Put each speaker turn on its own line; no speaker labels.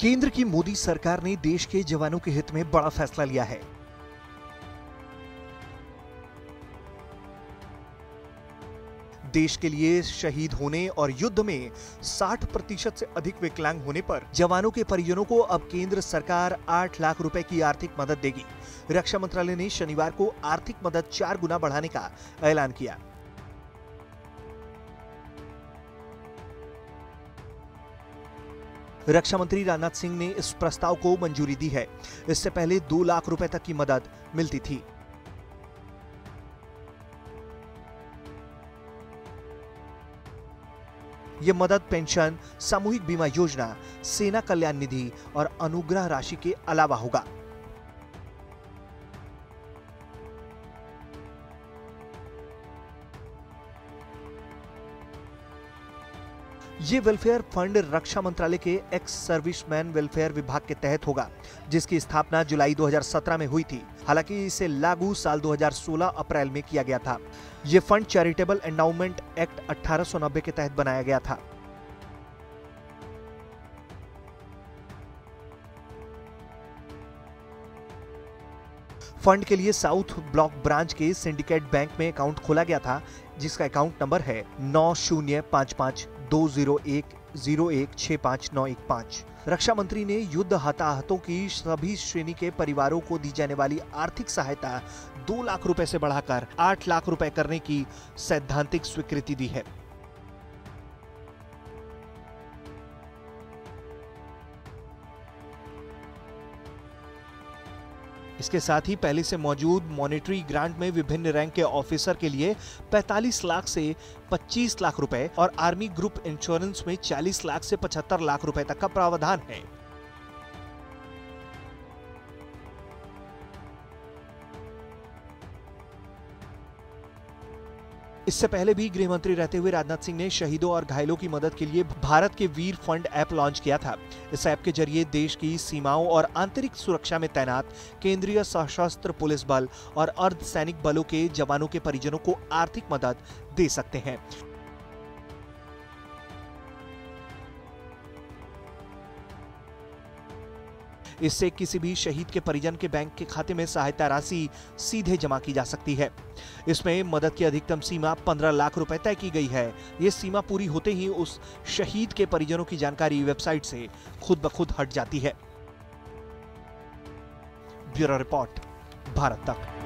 केंद्र की मोदी सरकार ने देश के जवानों के हित में बड़ा फैसला लिया है। देश के लिए शहीद होने और युद्ध में 60 प्रतिशत से अधिक विकलांग होने पर जवानों के परिजनों को अब केंद्र सरकार 8 लाख रुपए की आर्थिक मदद देगी। रक्षा मंत्रालय ने शनिवार को आर्थिक मदद चार गुना बढ़ाने का ऐलान किया। रक्षा मंत्री राजनाथ सिंह ने इस प्रस्ताव को मंजूरी दी है। इससे पहले दो लाख रुपए तक की मदद मिलती थी। ये मदद पेंशन, सामूहिक बीमा योजना, सेना कल्याण निधि और अनुग्रह राशि के अलावा होगा। ये वेलफेयर फंड रक्षा मंत्रालय के एक्स सर्विसमैन वेलफेयर विभाग के तहत होगा, जिसकी स्थापना जुलाई 2017 में हुई थी। हालाँकि इसे लागू साल 2016 अप्रैल में किया गया था। ये फंड चैरिटेबल एंडाउमेंट एक्ट 1890 के तहत बनाया गया था। फंड के लिए साउथ ब्लॉक ब्रांच के सिंडिकेट बैंक में अकाउंट खोला गया था, जिसका अकाउंट नंबर है नौ शून्य पाँच पाँच। दो ज़ीरो एक ज़ीरो एक, छह पाँच, नौ एक पाँच। रक्षा मंत्री ने युद्ध हताहतों की सभी श्रेणी के परिवारों को दी जाने वाली आर्थिक सहायता दो लाख रुपए से बढ़ाकर आठ लाख रुपए करने की सैद्धांतिक स्वीकृति दी है। इसके साथ ही पहले से मौजूद मॉनिटरी ग्रांट में विभिन्न रैंक के ऑफिसर के लिए 45 लाख से 25 लाख रुपए और आर्मी ग्रुप इंश्योरेंस में 40 लाख से 75 लाख रुपए तक का प्रावधान है। इससे पहले भी गृह मंत्री रहते हुए राजनाथ सिंह ने शहीदों और घायलों की मदद के लिए भारत के वीर फंड ऐप लॉन्च किया था। इस ऐप के ज़रिए देश की सीमाओं और आंतरिक सुरक्षा में तैनात केंद्रीय सशस्त्र पुलिस बल और अर्ध सैनिक बलों के जवानों के परिजनों को आर्थिक मदद दे सकते हैं। इससे किसी भी शहीद के परिजन के बैंक के खाते में सहायता राशि सीधे जमा की जा सकती है। इसमें मदद की अधिकतम सीमा 15 लाख रुपए तय की गई है। ये सीमा पूरी होते ही उस शहीद के परिजनों की जानकारी वेबसाइट से खुद ब खुद हट जाती है। ब्यूरो रिपोर्ट, भारत तक।